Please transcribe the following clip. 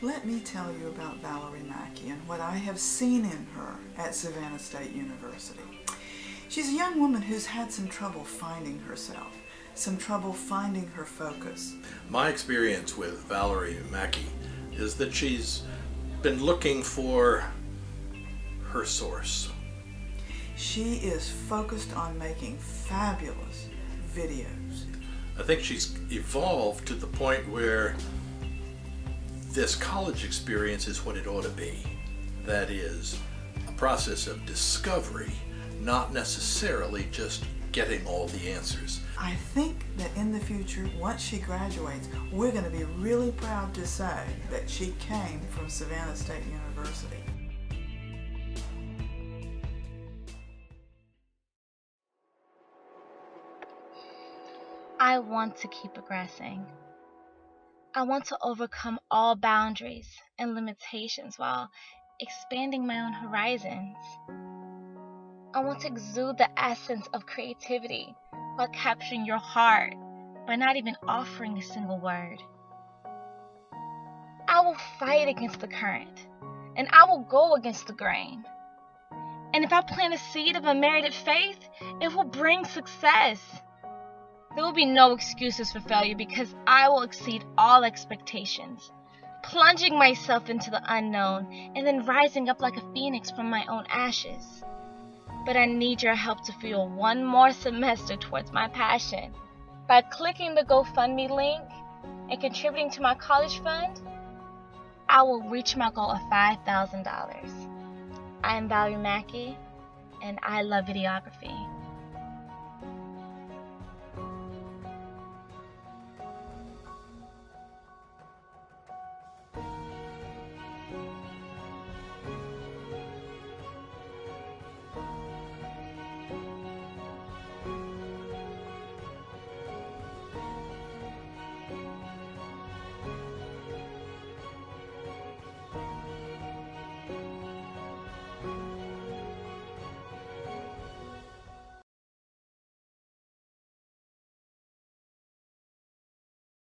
Let me tell you about Valerie Mackey and what I have seen in her at Savannah State University. She's a young woman who's had some trouble finding herself, some trouble finding her focus. My experience with Valerie Mackey is that she's been looking for her source. She is focused on making fabulous videos. I think she's evolved to the point where this college experience is what it ought to be. That is, a process of discovery, not necessarily just getting all the answers. I think that in the future, once she graduates, we're going to be really proud to say that she came from Savannah State University. I want to keep progressing. I want to overcome all boundaries and limitations while expanding my own horizons. I want to exude the essence of creativity while capturing your heart by not even offering a single word. I will fight against the current and I will go against the grain. And if I plant a seed of a merited faith, it will bring success. There will be no excuses for failure because I will exceed all expectations, plunging myself into the unknown and then rising up like a phoenix from my own ashes. But I need your help to fuel one more semester towards my passion. By clicking the GoFundMe link and contributing to my college fund, I will reach my goal of $5,000. I am Valerie Mackey, and I love videography.